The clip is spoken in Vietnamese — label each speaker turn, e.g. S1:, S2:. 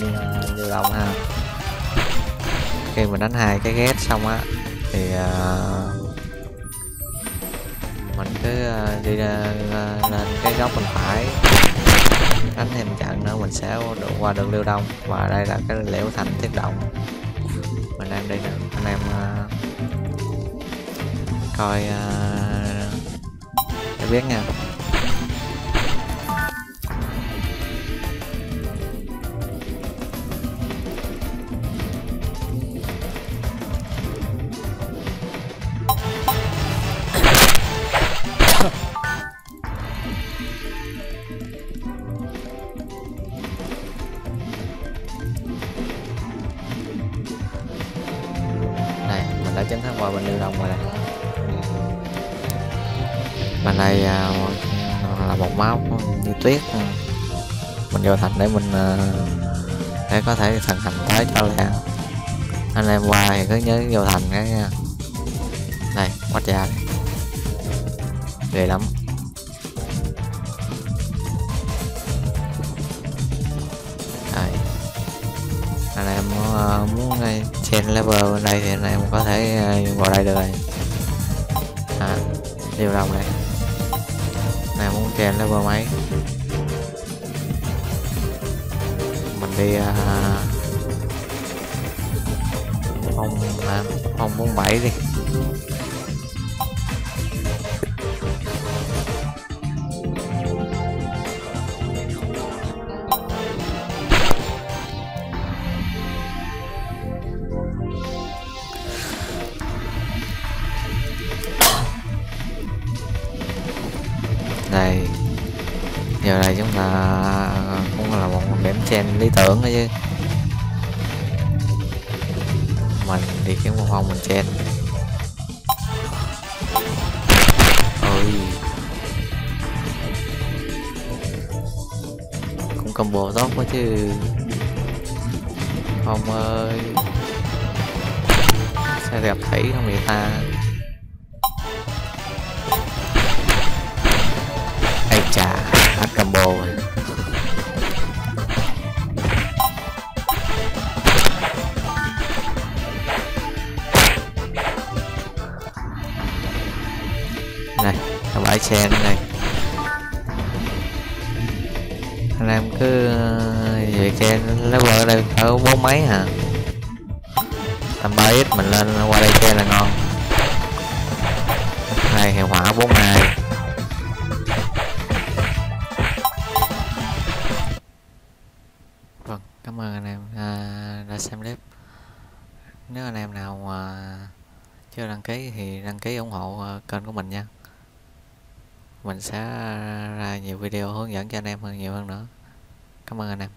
S1: bên uh, như long ha. Khi mình đánh hai cái ghét xong á thì uh, mình cứ uh, đi uh, lên cái góc bên phải. Đánh thêm trận nữa mình sẽ được qua đường lưu đông và đây là cái liễu thành thiết động. Mình đang đi nè anh em uh, coi uh, để biết nha. Đã chính thức qua bên lưu đông rồi này. Bên đây à, là một máu như tuyết. Mình vô thành để mình à, để có thể thần thành tới cho lẹ. Anh em qua thì cứ nhớ vô thành cái à, nha đây quá trà đây ghê lắm. Đây. anh em muốn, muốn ngay trên level bên đây thì anh em có thể ờ, vào đây được rồi. À, điều đồng này. Này muốn trên level mấy? Mình đi uh, phòng à, bốn bảy đi. Đây giờ này chúng ta cũng là một điểm chen lý tưởng đó chứ. Mình đi kiếm một phòng mình chen ôi. Cũng combo tốt quá chứ. Không ơi. Sẽ gặp thấy không người ta? Combo rồi này là bãi xe nữa này. Anh em cứ ờ, về xe level ở đây ở bốn mấy hả? Tầm ba ít mình lên qua đây chơi là ngon. Này hiệu hỏa bốn hai cảm ơn anh em. À, đã xem clip. Nếu anh em nào mà chưa đăng ký thì đăng ký ủng hộ à, kênh của mình nha. Mình sẽ ra nhiều video hướng dẫn cho anh em hơn nhiều hơn nữa. Cảm ơn anh em.